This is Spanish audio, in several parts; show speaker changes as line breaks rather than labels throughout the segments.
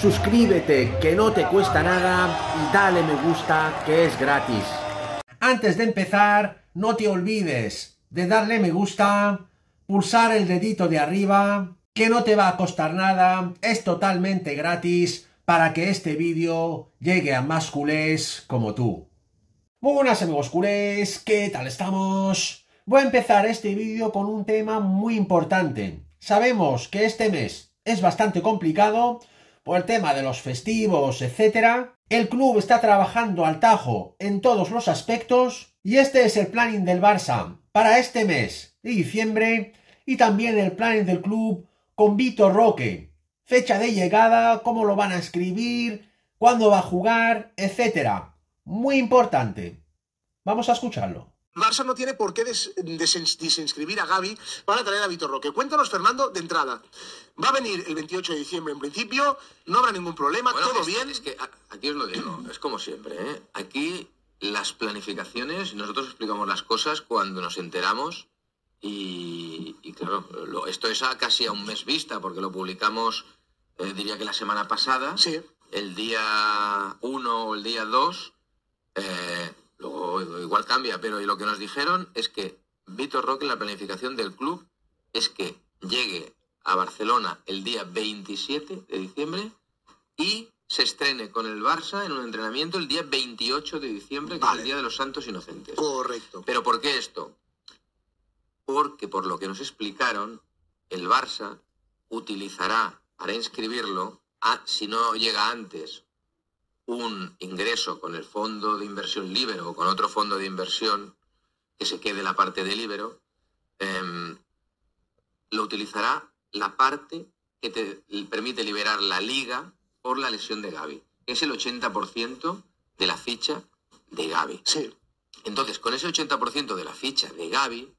suscríbete que no te cuesta nada y dale me gusta que es gratis. Antes de empezar, no te olvides de darle me gusta, pulsar el dedito de arriba, que no te va a costar nada, es totalmente gratis para que este vídeo llegue a más culés como tú. Muy buenas amigos culés, ¿qué tal estamos? Voy a empezar este vídeo con un tema muy importante. Sabemos que este mes es bastante complicado el tema de los festivos, etc. El club está trabajando al tajo en todos los aspectos y este es el planning del Barça para este mes de diciembre y también el planning del club con Vitor Roque. Fecha de llegada, cómo lo van a escribir, cuándo va a jugar, etc. Muy importante. Vamos a escucharlo.
Barça no tiene por qué des, des, desinscribir a Gaby para traer a Vitor Roque. Cuéntanos, Fernando, de entrada. Va a venir el 28 de diciembre en principio, no habrá ningún problema,
Bueno,
todo
es,
bien.
Es que aquí os lo digo, es como siempre. ¿eh? Aquí las planificaciones, nosotros explicamos las cosas cuando nos enteramos y, y claro, lo- esto es a casi a un mes vista porque lo publicamos, eh, diría que la semana pasada,
Sí.
el día 1 o el día 2, eh, luego igual cambia, pero lo que nos dijeron es que Víctor Roque, la planificación del club, es que llegue a Barcelona el día 27 de diciembre y se estrene con el Barça en un entrenamiento el día 28 de diciembre, que es el Día de los Santos Inocentes.
Correcto.
¿Pero por qué esto? Porque por lo que nos explicaron, el Barça utilizará para inscribirlo, a, si no llega antes, un ingreso con el fondo de inversión Libero o con otro fondo de inversión que se quede la parte de Libero, em, lo utilizará la parte que te permite liberar la liga por la lesión de Gaby. Es el 80% de la ficha de Gaby.
Sí.
Entonces, con ese 80% de la ficha de Gaby,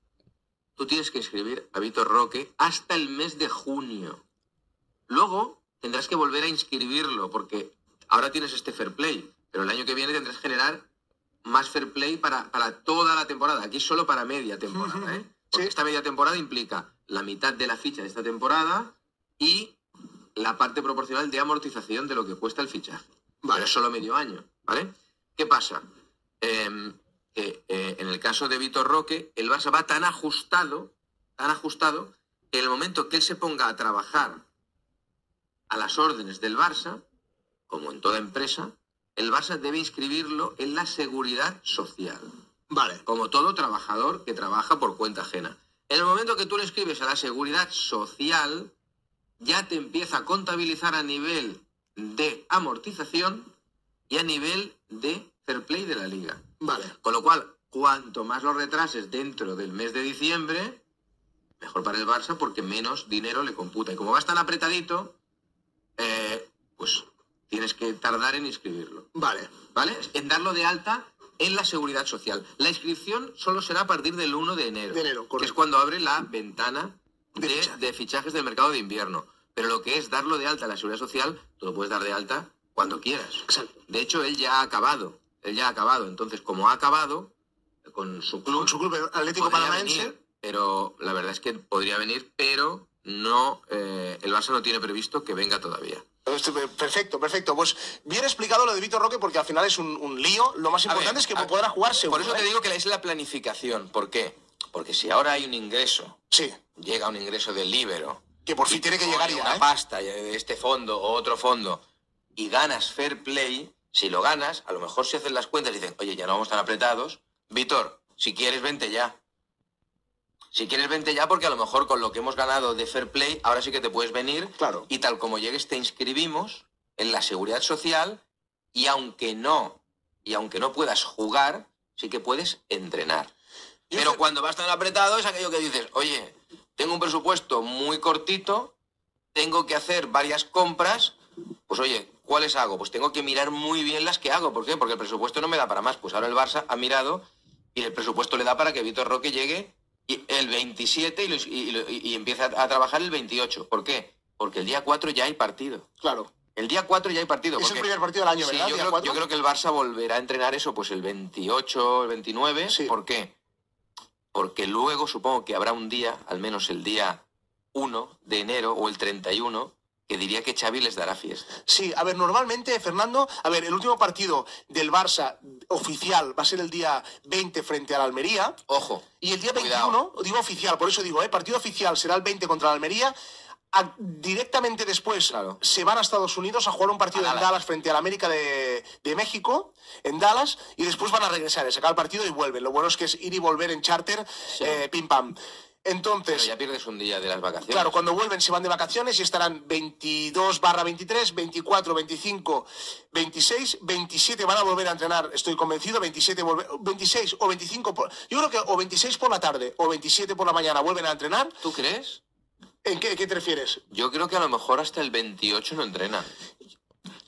tú tienes que inscribir a Víctor Roque hasta el mes de junio. Luego tendrás que volver a inscribirlo, porque ahora tienes este fair play, pero el año que viene tendrás que generar más fair play para, para toda la temporada. Aquí solo para media temporada, ¿eh? Porque
Sí.
esta media temporada implica la mitad de la ficha de esta temporada y la parte proporcional de amortización de lo que cuesta el fichaje. Vale, solo medio año, ¿vale? ¿Qué pasa? Em, eh, en el caso de Vitor Roque, el Barça va tan ajustado, tan ajustado, que en el momento que él se ponga a trabajar a las órdenes del Barça, como en toda empresa, el Barça debe inscribirlo en la seguridad social,
Vale.
como todo trabajador que trabaja por cuenta ajena. En el momento que tú lo inscribes a la seguridad social, ya te empieza a contabilizar a nivel de amortización y a nivel de fair play de la liga.
Vale.
Con lo cual, cuanto más lo retrases dentro del mes de diciembre, mejor para el Barça porque menos dinero le computa. Y como va estar apretadito, tienes que tardar en inscribirlo.
Vale.
¿Vale? En darlo de alta en la seguridad social. La inscripción solo será a partir del 1 de enero.
De enero,
que es
correcto.
cuando abre la ventana
De
de,
fichaje.
de fichajes del mercado de invierno. Pero lo que es darlo de alta en la seguridad social, tú lo puedes dar de alta cuando quieras.
Exacto.
De hecho, él ya ha acabado. Él ya ha acabado. Entonces, como ha acabado con su club,
Con su club Atlético Paranaense.
venir, pero la verdad es que podría venir, pero no, eh, el Barça no tiene previsto que venga todavía.
Perfecto, perfecto. Pues bien explicado lo de Vitor Roque porque al final es un, un lío. Lo más importante
ver,
es que
a-
podrá jugar seguro.
Por eso te
¿eh?
digo que es la planificación. ¿Por qué? Porque si ahora hay un ingreso,
Sí.
llega un ingreso del Libero,
Que por fin tiene que llegar ya,
una
¿eh?
pasta de este fondo o otro fondo y ganas fair play, si lo ganas, a lo mejor si hacen las cuentas y dicen, oye, ya no vamos tan apretados, Víctor, si quieres, vente ya. Si quieres, vente ya porque a lo mejor con lo que hemos ganado de fair play, ahora sí que te puedes venir
Claro.
y tal como llegues te inscribimos en la seguridad social y aunque no, y aunque no puedas jugar, sí que puedes entrenar. Pero cuando vas tan apretado es aquello que dices, oye, tengo un presupuesto muy cortito, tengo que hacer varias compras, pues oye, ¿cuáles hago? Pues tengo que mirar muy bien las que hago. ¿Por qué? Porque el presupuesto no me da para más. Pues ahora el Barça ha mirado y el presupuesto le da para que Víctor Roque llegue y- el 27 y, lo- y, lo- y empiece a, trabajar el 28. ¿Por qué? Porque el día 4 ya hay partido.
Claro.
El día 4 ya hay partido.
Es el primer partido del año,
Sí,
¿verdad?
yo
Día
creo,
4.
yo creo que el Barça volverá a entrenar eso pues el 28, el 29.
Sí.
¿Por qué? Porque luego supongo que habrá un día, al menos el día 1 de enero o el 31, que diría que Xavi les dará fiesta.
Sí, a ver, normalmente, Fernando, a ver, el último partido del Barça oficial va a ser el día 20 frente al Almería.
Ojo.
Y el día
cuidado.
21, digo oficial, por eso digo, ¿eh? partido oficial será el 20 contra el Almería. A- directamente después
Claro.
se van a Estados Unidos a jugar un partido en
Dallas.
Frente al América de, de México, en Dallas, y después van a regresar, a sacar el partido y vuelven. Lo bueno es que es ir y volver en charter, eh, pim pam. Entonces,
Pero ya pierdes un día de las vacaciones.
Claro, cuando vuelven se van de vacaciones y estarán 22 barra 23, 24, 25, 26, 27 van a volver a entrenar, estoy convencido, 27 volver, 26 o 25, por- yo creo que o 26 por la tarde o 27 por la mañana vuelven a entrenar.
¿Tú crees?
¿En qué, qué te refieres?
Yo creo que a lo mejor hasta el 28 no entrenan.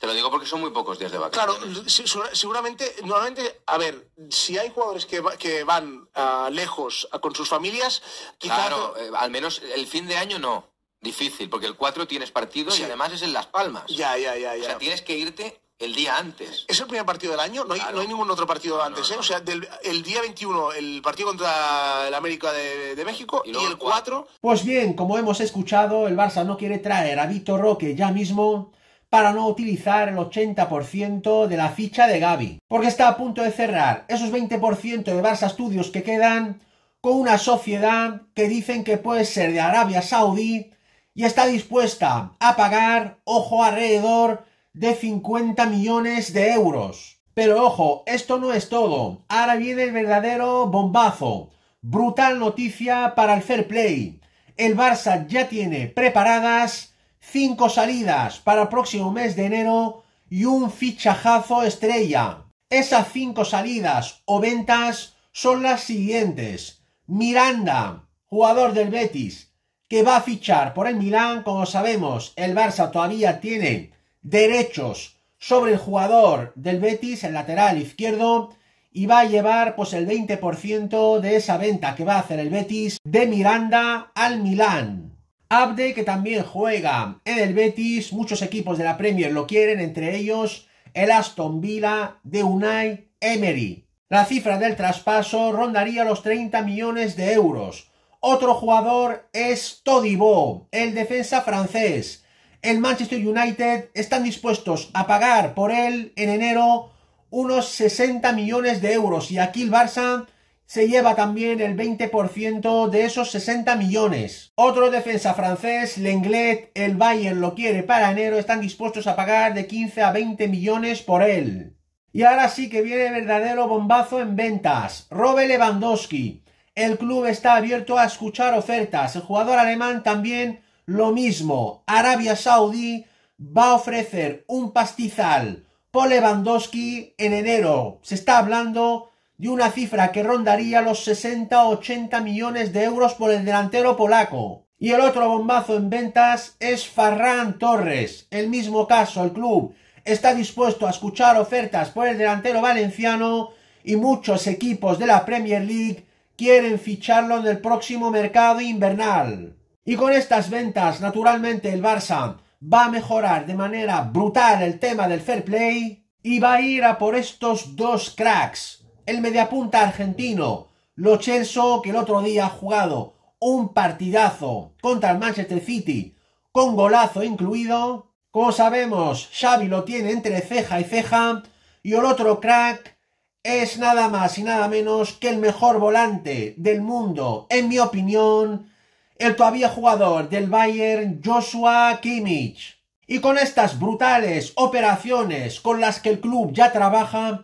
Te lo digo porque son muy pocos días de
Claro,
vacaciones.
sí, segura- seguramente, normalmente, a ver, si hay jugadores que, va- que van ah, lejos ah, con sus familias, quizás...
Claro, eh, al menos el fin de año no. Difícil, porque el 4 tienes partido
Sí.
y además es en Las Palmas.
Ya, ya, ya,
O
ya.
sea, tienes que irte el día antes.
Es el primer partido del año, no hay,
Claro.
no hay ningún otro partido
No,
antes,
no,
¿eh?
no.
O sea, del, el día 21 el partido contra el América de, de México
Y
el
el cuatro.
4
Pues bien, como hemos escuchado, el Barça no quiere traer a Víctor Roque ya mismo para no utilizar el 80% de la ficha de Gaby, porque está a punto de cerrar esos 20% de Barça Studios que quedan con una sociedad que dicen que puede ser de Arabia Saudí y está dispuesta a pagar, ojo, alrededor de 50 millones de euros. Pero ojo, esto no es todo. Ahora viene el verdadero bombazo. Brutal noticia para el fair play. El Barça ya tiene preparadas cinco salidas para el próximo mes de enero y un fichajazo estrella. Esas cinco salidas o ventas son las siguientes. Miranda, jugador del Betis, que va a fichar por el Milán, como sabemos, el Barça todavía tiene derechos sobre el jugador del Betis, el lateral izquierdo, y va a llevar pues el 20% de esa venta que va a hacer el Betis de Miranda al Milán. Abde, que también juega en el Betis, muchos equipos de la Premier lo quieren, entre ellos el Aston Villa de Unai Emery. La cifra del traspaso rondaría los 30 millones de euros. Otro jugador es Todibo, el defensa francés. El Manchester United están dispuestos a pagar por él en enero unos 60 millones de euros y aquí el Barça se lleva también el 20% de esos 60 millones. Otro defensa francés, Lenglet, el Bayern lo quiere para enero, están dispuestos a pagar de 15 a 20 millones por él. Y ahora sí que viene verdadero bombazo en ventas. Robert Lewandowski. El club está abierto a escuchar ofertas. El jugador alemán también lo mismo. Arabia Saudí va a ofrecer un pastizal por Lewandowski en enero. Se está hablando de una cifra que rondaría los 60 o 80 millones de euros por el delantero polaco. Y el otro bombazo en ventas es Farran Torres. El mismo caso, el club está dispuesto a escuchar ofertas por el delantero valenciano y muchos equipos de la Premier League quieren ficharlo en el próximo mercado invernal. Y con estas ventas, naturalmente, el Barça va a mejorar de manera brutal el tema del fair play y va a ir a por estos dos cracks. El mediapunta argentino, Lo Celso, que el otro día ha jugado un partidazo contra el Manchester City, con golazo incluido. Como sabemos, Xavi lo tiene entre ceja y ceja, y el otro crack es nada más y nada menos que el mejor volante del mundo, en mi opinión, el todavía jugador del Bayern Joshua Kimmich. Y con estas brutales operaciones con las que el club ya trabaja,